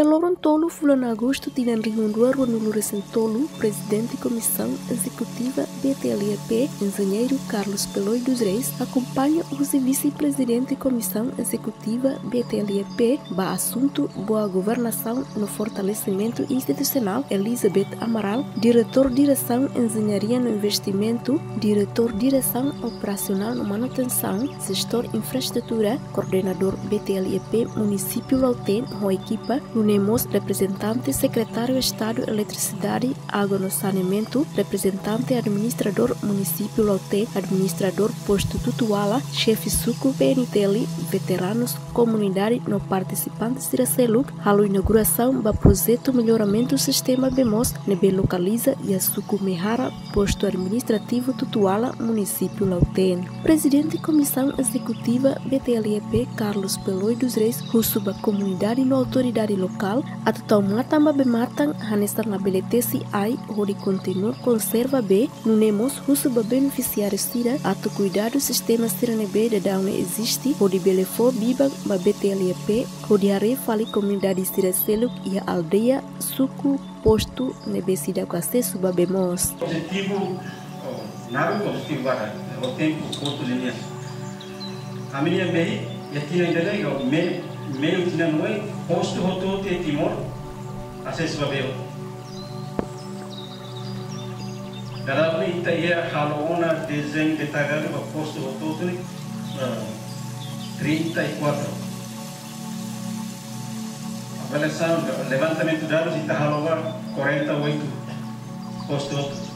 Dia Loron Tolo, Fulano Agosto, Tinan Rihundua, Ronulu Recentolo, Presidente e Comissão Executiva BTLEP, Engenheiro Carlos Peloi dos Reis, acompanha o Vice-Presidente e Comissão Executiva BTLEP, ba assunto boa governação no fortalecimento institucional, Elizabeth Amaral, Diretor Direção Engenharia no Investimento, Diretor Direção Operacional no Manutenção, Gestor Infraestrutura, Coordenador BTLEP, Município Lauten, com equipa, Lunemos, representante secretário Estado Eletricidade, Água no Saneamento, representante administrador Município Lauten, administrador Posto Tutuala, chefe Suco PNTL, veteranos, comunidade no participantes de Seluk, a inauguração do projeto melhoramento do sistema BEMOS, nebe localiza e a Suco Mehara, posto administrativo Tutuala, Município Lauten. Presidente Comissão Executiva BTLEP, Carlos Peloi dos Reis, russo comunidade no autoridade local, atau matamba be matan hanestar na beletesi ai, hori continua conserva B, nunemos russo ba beneficiário sira, ato cuidado sistema sira nebe de daune existe, hori belefo biba ba BTLEP, hori are fali comunidade sira seluk e a aldeia suku posto nebe sida com acesso ba bemos. Objetivo, naru objetivo bara, o tempo curto linha. A minha meio, e tinha ainda legal, meio meio tinha noi posto roto te timor, acesso ba beo. Dalam ni ita ia halona desenho de tagaro ba posto roto te 34 avaliação, levantamento de dados e Tahaloa 48 postos.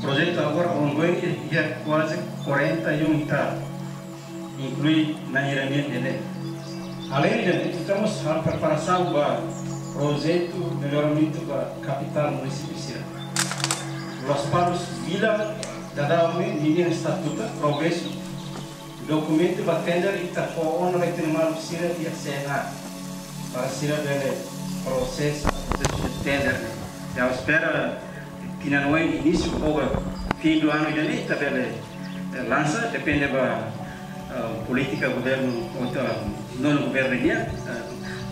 Projeto agora ongoing e é quase 41 está inclui na iramia dele. Além disso, estamos a preparação para projeto melhoramento da capital municipal. Los Palos Vila da Daume linha estatuta progresso. Documento tender e com honra vai ter mal precisa de assinar para ser o processo de tender. Eu espero que não é início ou fim do ano de também lança, depende da política governo governo dia,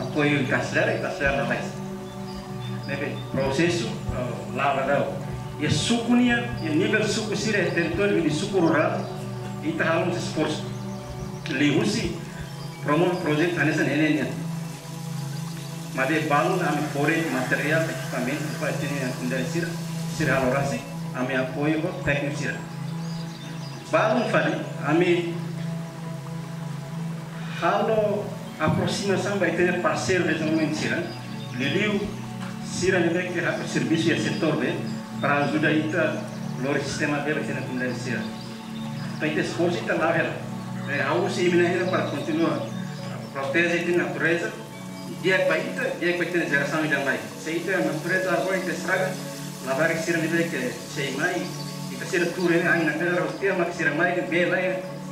apoio cancelar e cancelar na mais. Processo lá vai e sukunia e nível suku sira território de suku rural e tá halum esforço lihusi promo projeto hanesa nenenia Made balun ami fore material equipamento para ter kundai sira sira halorasi ami apoio técnico sira balun fali ami halo aproximação vai ter parceiro desenvolvimento sira liliu sira nebe que há serviço e setor de para ajudar ita lor sistema dele que na kundai sira Então, esforço ita lá ela é algo similar para continuar. Proteger a natureza dia baita dia que tem geração ainda mais se itu a natureza agora que estraga lavar que sira que sei mais que sira né ainda tem os temas que sira mais que bem lá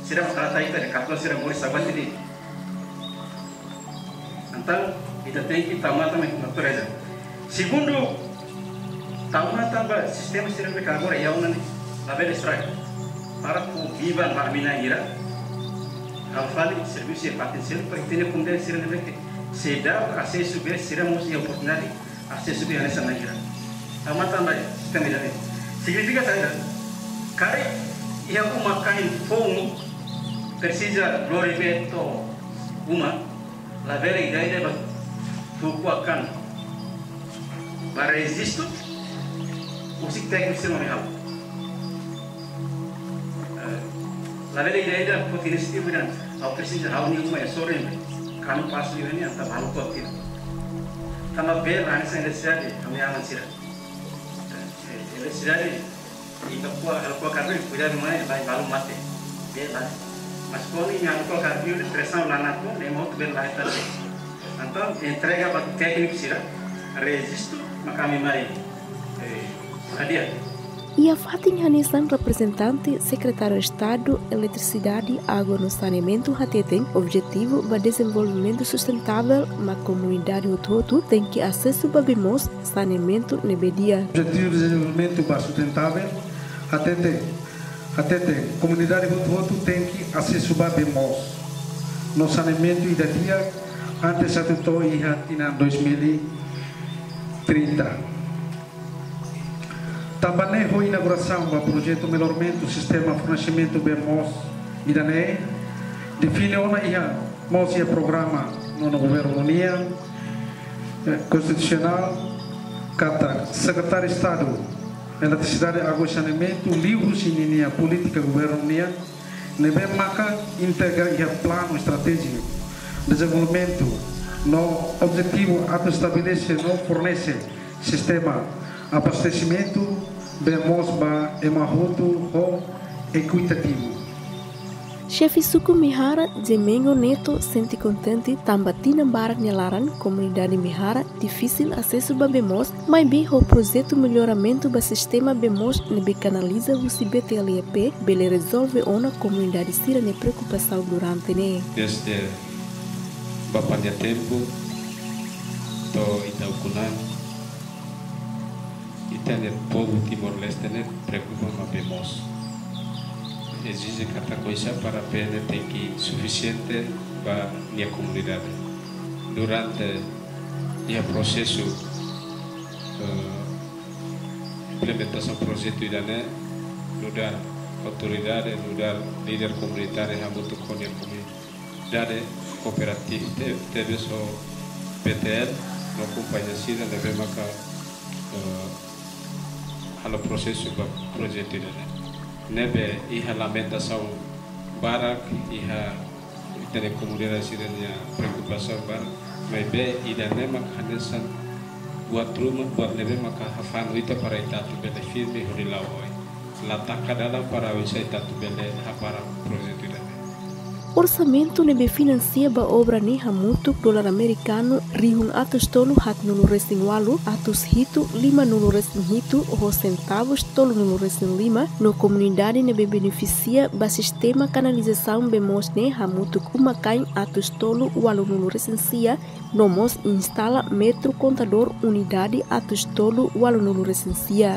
sira trata ita de captura sira morre sabat de então ita tem que tomar também natureza segundo tomar também sistema sira que agora é uma lavar estraga para que viva na mina ira Alfali serviço é potencial para que tenha como deve ser nível que se dá acesso bem, seremos a oportunidade acesso bem nessa maneira. A mata também sistema de Significa que cara e alguma kain fogo precisa glorificar uma la vera ideia de tuku akan. Para existo o se técnico se não é algo. La vera ideia de potencial dan au precisa hau ni uma é sorrente kami pasti ini anta balu kok kita kama be rani sa necessidade kami aman sira necessidade e kapua alcool cardio cuidar mais vai balu mate be lá mas quando alcool cardio de pressão lá na tua nem muito bem lá está então entrega para técnico sira resisto makami mai adiante e a Fatin Hanissan, representante secretário de Estado, Eletricidade, Água no Saneamento, tem objetivo para desenvolvimento sustentável na comunidade Ototo, tem que acesso para bimos, saneamento nebedia. Objetivo de desenvolvimento para sustentável, atende, atende, comunidade Ototo tem que acesso para bimos, no saneamento e dia antes to iha tina 2030. Também foi inauguração do projeto melhoramento do sistema de fornecimento BMOS Midane, define ona iha mos ia programa no governo União eh, Constitucional, kata Secretário de Estado Eletricidade, Água e Saneamento, livros e política governo União, nebe maka integra iha plano estratégico de desenvolvimento no objetivo a estabelecer no fornece sistema abastecimento bemos ba emahutu ho equitativo. Chefe Suku Mihara de Mengo Neto sente contente tamba tinambarak nelaran comunidade Mihara difícil acesso ba bemos, mas bi o projeto melhoramento ba sistema bemos nebe canaliza o CBTLEP bele resolve ona comunidade sira ne preocupação durante ne. Desde bapanya tempo to itaukunan italiano povo Timor-Leste ne preocupa ma bemos exige cada coisa para pena tem que suficiente para minha comunidade durante o processo uh, implementação do projeto idane lugar autoridade lugar líder comunitário yang butuh com a comunidade cooperativa. Teve só PTL no acompanha sida leve maka uh, halo processo ba projeto ida nebe iha lamentação barak iha tene comunidade sirenya preocupação bar mas be ida nema kanesan buat rumah buat nebe maka hafan wita para itatu bele firme hurilawoy lataka dalam para wisai tatu bele hapara ida Orçamento nebe financia obra ni hamutu dolar americano rihun atus tolu hat nulu resin walu atus hitu lima nulu resin hitu o centavos tolu nulu resin lima no comunidade nebe beneficia ba sistema canalização bemos ne hamutu kumakain atus tolu walu nulu resin sia nomos instala metro contador unidade atus tolu walu nulu resin sia.